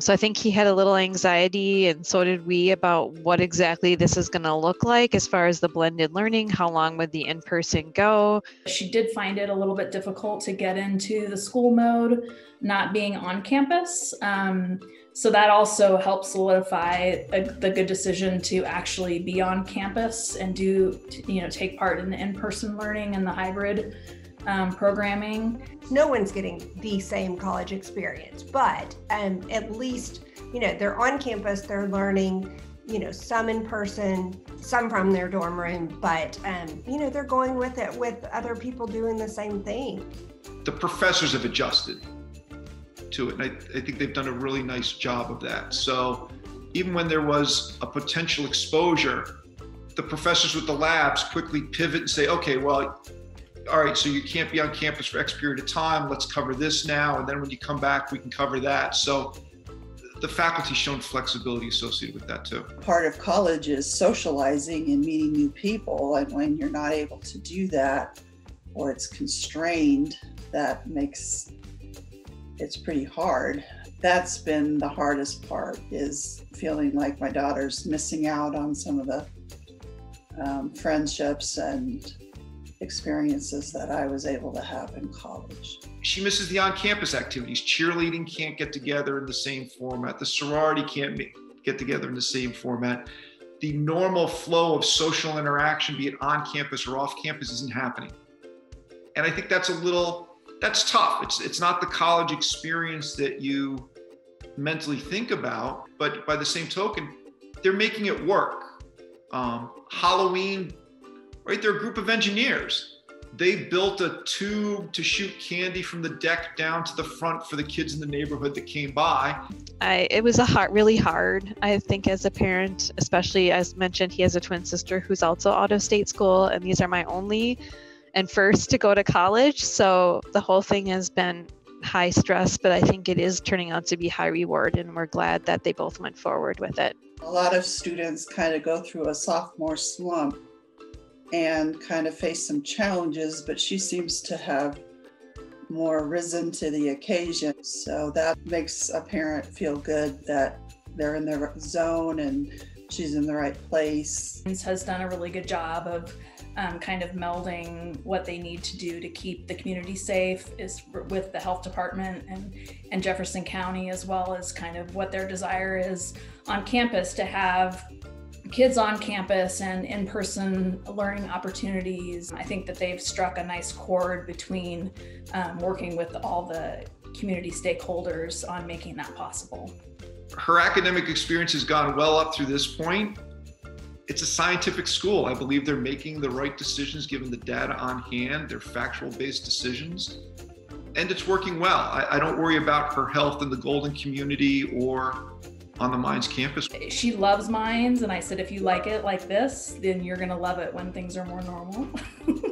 So I think he had a little anxiety, and so did we, about what exactly this is going to look like as far as the blended learning. How long would the in person go? She did find it a little bit difficult to get into the school mode, not being on campus. Um, so that also helped solidify a, the good decision to actually be on campus and do, you know, take part in the in person learning and the hybrid um, programming. No one's getting the same college experience, but um, at least, you know, they're on campus, they're learning, you know, some in person, some from their dorm room, but, um, you know, they're going with it with other people doing the same thing. The professors have adjusted to it, and I, I think they've done a really nice job of that. So even when there was a potential exposure, the professors with the labs quickly pivot and say, okay, well, all right, so you can't be on campus for X period of time. Let's cover this now. And then when you come back, we can cover that. So the faculty's shown flexibility associated with that too. Part of college is socializing and meeting new people. And when you're not able to do that or it's constrained, that makes it's pretty hard. That's been the hardest part is feeling like my daughter's missing out on some of the um, friendships and experiences that I was able to have in college. She misses the on campus activities. Cheerleading can't get together in the same format, the sorority can't get together in the same format. The normal flow of social interaction, be it on campus or off campus, isn't happening. And I think that's a little that's tough. It's it's not the college experience that you mentally think about, but by the same token, they're making it work. Um, Halloween right? They're a group of engineers. They built a tube to shoot candy from the deck down to the front for the kids in the neighborhood that came by. I, it was a hard, really hard, I think, as a parent, especially as mentioned, he has a twin sister who's also out of state school, and these are my only and first to go to college. So the whole thing has been high stress, but I think it is turning out to be high reward, and we're glad that they both went forward with it. A lot of students kind of go through a sophomore slump and kind of face some challenges, but she seems to have more risen to the occasion. So that makes a parent feel good that they're in their zone and she's in the right place. Has done a really good job of um, kind of melding what they need to do to keep the community safe is with the health department and, and Jefferson County, as well as kind of what their desire is on campus to have kids on campus and in person learning opportunities. I think that they've struck a nice chord between um, working with all the community stakeholders on making that possible. Her academic experience has gone well up through this point. It's a scientific school. I believe they're making the right decisions given the data on hand, they're factual based decisions. And it's working well. I, I don't worry about her health in the Golden community or on the Mines campus. She loves Mines, and I said, if you like it like this, then you're going to love it when things are more normal.